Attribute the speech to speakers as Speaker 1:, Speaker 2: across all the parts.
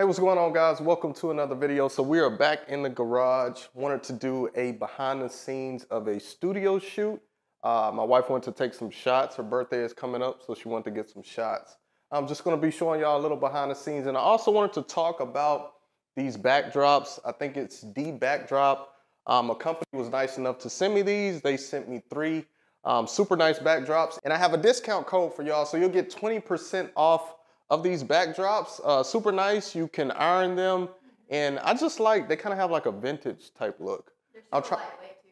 Speaker 1: Hey, what's going on guys? Welcome to another video. So we are back in the garage. Wanted to do a behind the scenes of a studio shoot. Uh, my wife wanted to take some shots. Her birthday is coming up, so she wanted to get some shots. I'm just gonna be showing y'all a little behind the scenes. And I also wanted to talk about these backdrops. I think it's D Backdrop. Um, a company was nice enough to send me these. They sent me three um, super nice backdrops. And I have a discount code for y'all, so you'll get 20% off of these backdrops. Uh, super nice, you can iron them. And I just like, they kind of have like a vintage type look.
Speaker 2: I'll try. lightweight too.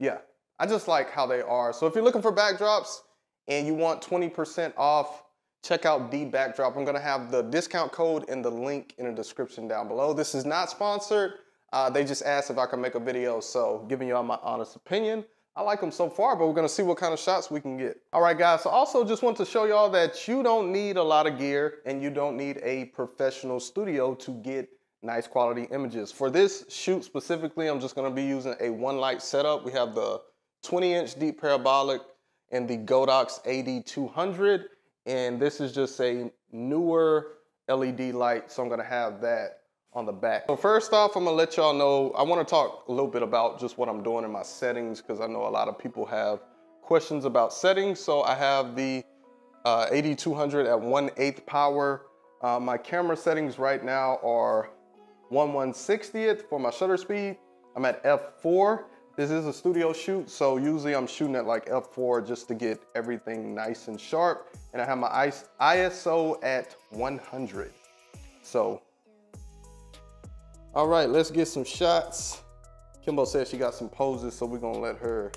Speaker 1: Yeah, I just like how they are. So if you're looking for backdrops and you want 20% off, check out D Backdrop. I'm gonna have the discount code and the link in the description down below. This is not sponsored. Uh, they just asked if I could make a video, so giving y'all my honest opinion. I like them so far, but we're gonna see what kind of shots we can get. All right, guys, so also just want to show y'all that you don't need a lot of gear and you don't need a professional studio to get nice quality images. For this shoot specifically, I'm just gonna be using a one light setup. We have the 20 inch deep parabolic and the Godox AD200. And this is just a Neewer LED light, so I'm gonna have that on the back. So first off, I'm gonna let y'all know, I wanna talk a little bit about just what I'm doing in my settings because I know a lot of people have questions about settings. So I have the uh, AD200 at 1 8th power. Uh, my camera settings right now are 1 160th for my shutter speed. I'm at F4. This is a studio shoot, so usually I'm shooting at like F4 just to get everything nice and sharp. And I have my ISO at 100. So all right, let's get some shots. Kimbo said she got some poses, so we're gonna let her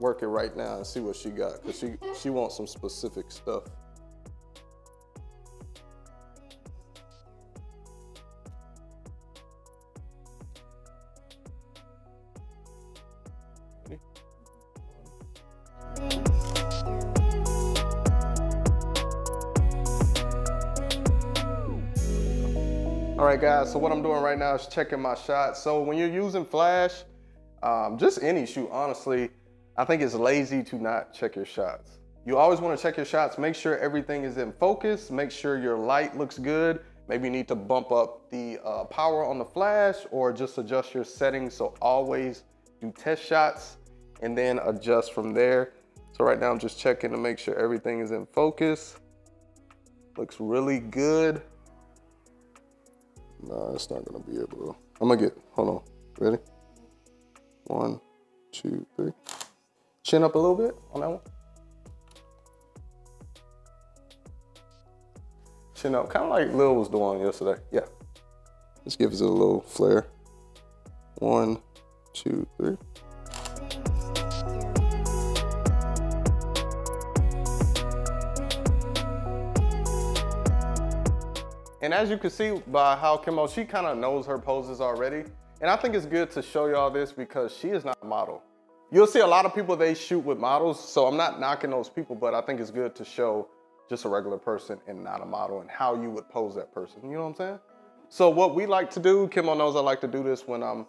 Speaker 1: work it right now and see what she got, because she, she wants some specific stuff. All right, guys, so what I'm doing right now is checking my shots. So when you're using flash, um, just any shoot, honestly, I think it's lazy to not check your shots. You always wanna check your shots, make sure everything is in focus, make sure your light looks good. Maybe you need to bump up the uh, power on the flash or just adjust your settings. So always do test shots and then adjust from there. So right now I'm just checking to make sure everything is in focus. Looks really good. Nah, it's not gonna be able to. I'm gonna get, hold on, ready? One, two, three. Chin up a little bit on that one. Chin up, kind of like Lil was doing yesterday. Yeah. Just gives it a little flare. One, two, three. And as you can see by how Kimbo, she kind of knows her poses already. And I think it's good to show y'all this because she is not a model. You'll see a lot of people, they shoot with models. So I'm not knocking those people, but I think it's good to show just a regular person and not a model and how you would pose that person. You know what I'm saying? So what we like to do, Kimbo knows I like to do this when I'm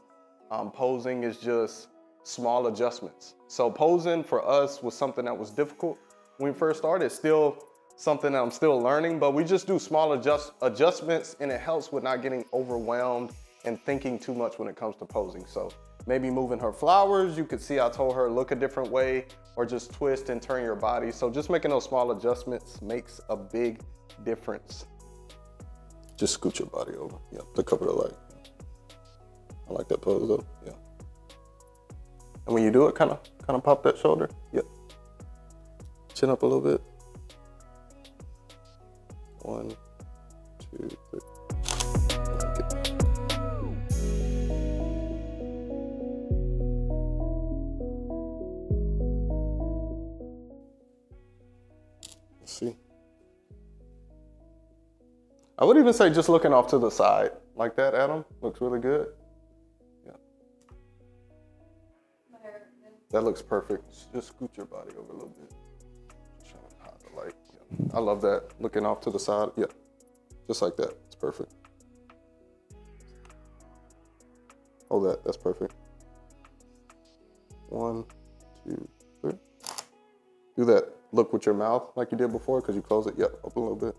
Speaker 1: um, posing is just small adjustments. So posing for us was something that was difficult when we first started. Still something that I'm still learning, but we just do small adjust adjustments and it helps with not getting overwhelmed and thinking too much when it comes to posing. So maybe moving her flowers, you could see I told her look a different way or just twist and turn your body. So just making those small adjustments makes a big difference. Just scoot your body over, yeah, to cover the light. I like that pose though, yeah. And when you do it, kind of kind of pop that shoulder, yep. Chin up a little bit. One, two, three. See. I would even say just looking off to the side like that, Adam, looks really good. Yeah. That looks perfect. Just scoot your body over a little bit. I love that. Looking off to the side. Yeah, just like that. It's perfect. Hold that. That's perfect. One, two, three. Do that. Look with your mouth like you did before because you close it. Yep, up a little bit.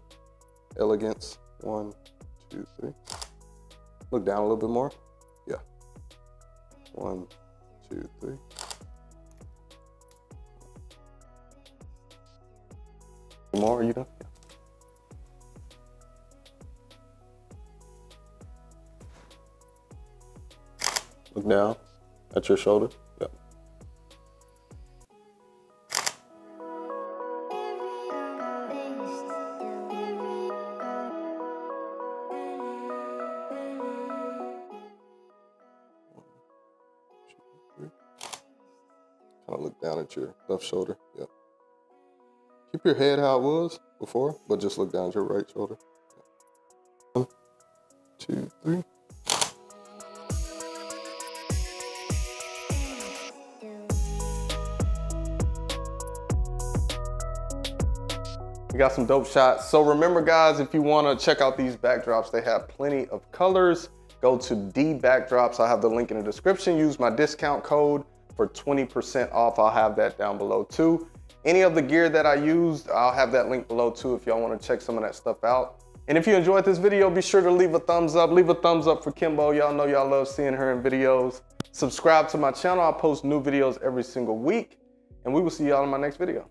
Speaker 1: Elegance. One, two, three. Look down a little bit more. Yeah. One, two, three. Are you? Yeah. Look down at your shoulder. Yep. Kind of look down at your left shoulder. Yep. Keep your head how it was before, but just look down at your right shoulder. One, two, three. We got some dope shots. So remember guys, if you wanna check out these backdrops, they have plenty of colors. Go to D Backdrops. I have the link in the description. Use my discount code for 20% off. I'll have that down below too. Any of the gear that I used, I'll have that link below too if y'all wanna check some of that stuff out. And if you enjoyed this video, be sure to leave a thumbs up. Leave a thumbs up for Kimbo. Y'all know y'all love seeing her in videos. Subscribe to my channel. I post new videos every single week. And we will see y'all in my next video.